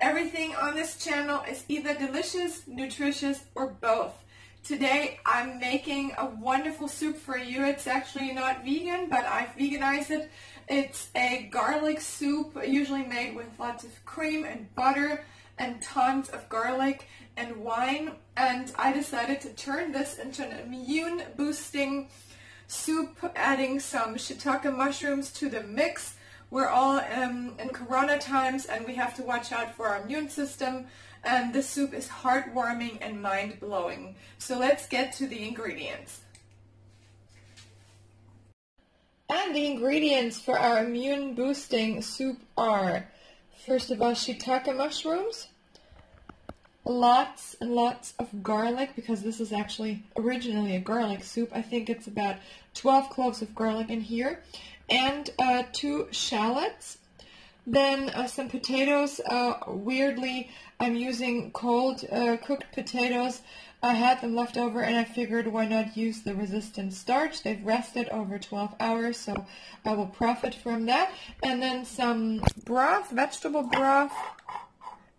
everything on this channel is either delicious, nutritious, or both. Today I'm making a wonderful soup for you. It's actually not vegan, but I've veganized it. It's a garlic soup, usually made with lots of cream and butter and tons of garlic and wine. And I decided to turn this into an immune boosting soup, adding some shiitake mushrooms to the mix. We're all um, in corona times and we have to watch out for our immune system and this soup is heartwarming and mind-blowing. So let's get to the ingredients. And the ingredients for our immune boosting soup are, first of all, shiitake mushrooms, lots and lots of garlic because this is actually originally a garlic soup. I think it's about 12 cloves of garlic in here, and uh, two shallots, then uh, some potatoes. Uh, weirdly, I'm using cold uh, cooked potatoes. I had them left over and I figured why not use the resistant starch. They've rested over 12 hours, so I will profit from that. And then some broth, vegetable broth.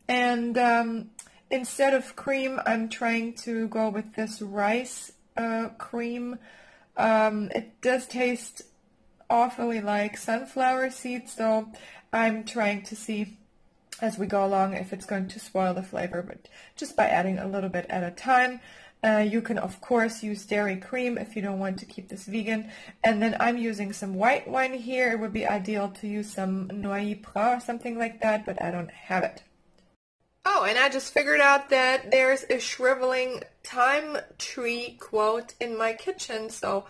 And um, instead of cream, I'm trying to go with this rice uh, cream. Um, it does taste awfully like sunflower seeds, so I'm trying to see as we go along if it's going to spoil the flavor, but just by adding a little bit at a time. Uh, you can, of course, use dairy cream if you don't want to keep this vegan. And then I'm using some white wine here. It would be ideal to use some Prat or something like that, but I don't have it. Oh, and I just figured out that there's a shriveling thyme tree quote in my kitchen, so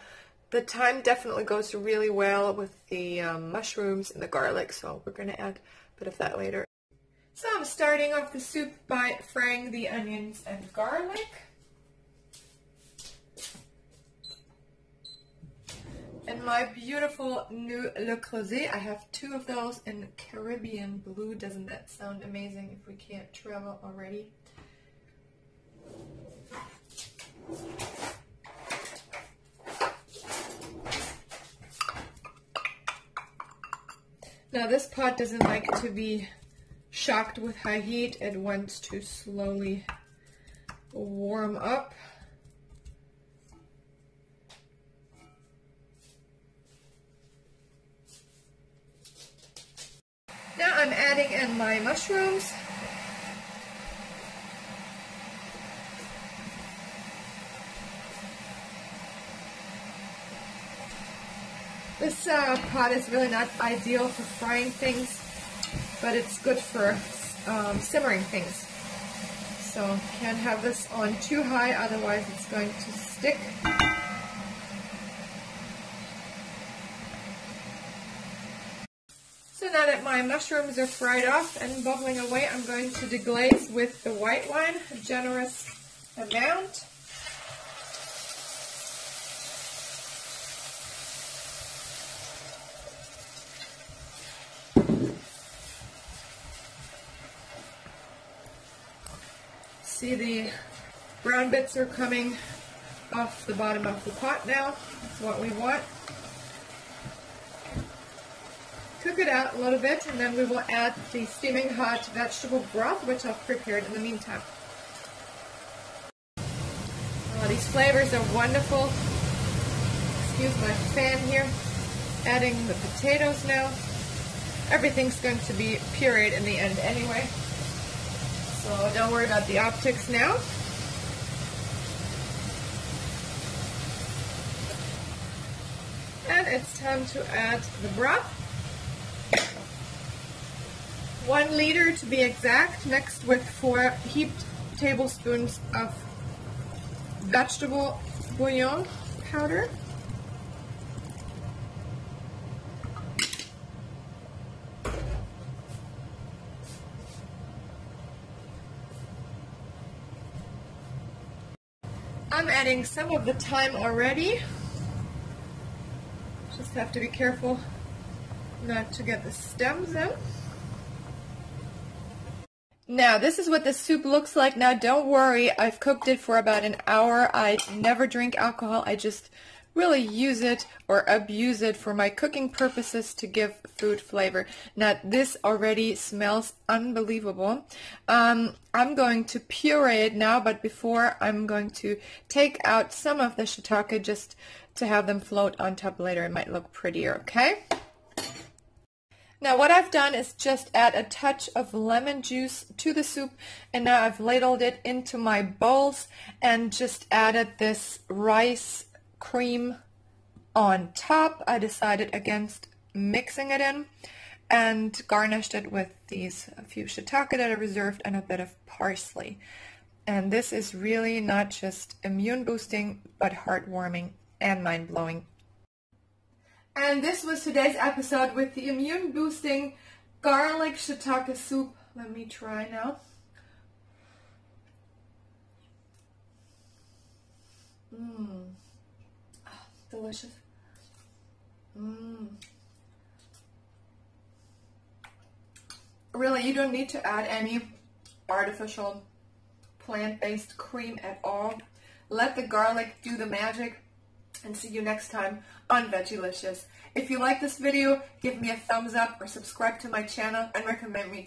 the thyme definitely goes really well with the um, mushrooms and the garlic, so we're going to add a bit of that later. So I'm starting off the soup by frying the onions and garlic. And my beautiful new Le Creuset, I have two of those in Caribbean blue. Doesn't that sound amazing if we can't travel already? Now this pot doesn't like to be shocked with high heat. It wants to slowly warm up. Now I'm adding in my mushrooms. This uh, pot is really not ideal for frying things, but it's good for um, simmering things. So can't have this on too high, otherwise it's going to stick. So now that my mushrooms are fried off and bubbling away, I'm going to deglaze with the white wine, a generous amount. See the brown bits are coming off the bottom of the pot now. That's what we want. Cook it out a little bit and then we will add the steaming hot vegetable broth which I've prepared in the meantime. Oh, these flavors are wonderful. Excuse my fan here. Adding the potatoes now. Everything's going to be pureed in the end anyway. So don't worry about the optics now. And it's time to add the broth. One liter to be exact, mixed with four heaped tablespoons of vegetable bouillon powder. I'm adding some of the thyme already. Just have to be careful not to get the stems in. Now, this is what the soup looks like. Now, don't worry. I've cooked it for about an hour. I never drink alcohol. I just really use it or abuse it for my cooking purposes to give food flavor. Now this already smells unbelievable. Um, I'm going to puree it now, but before I'm going to take out some of the shiitake just to have them float on top later. It might look prettier, okay? Now what I've done is just add a touch of lemon juice to the soup and now I've ladled it into my bowls and just added this rice cream on top. I decided against mixing it in and garnished it with these few shiitake that I reserved and a bit of parsley. And this is really not just immune boosting but heartwarming and mind-blowing and this was today's episode with the immune boosting garlic shiitake soup. Let me try now. Delicious. Mmm. Really, you don't need to add any artificial plant-based cream at all. Let the garlic do the magic and see you next time on Vegelicious. If you like this video, give me a thumbs up or subscribe to my channel and recommend me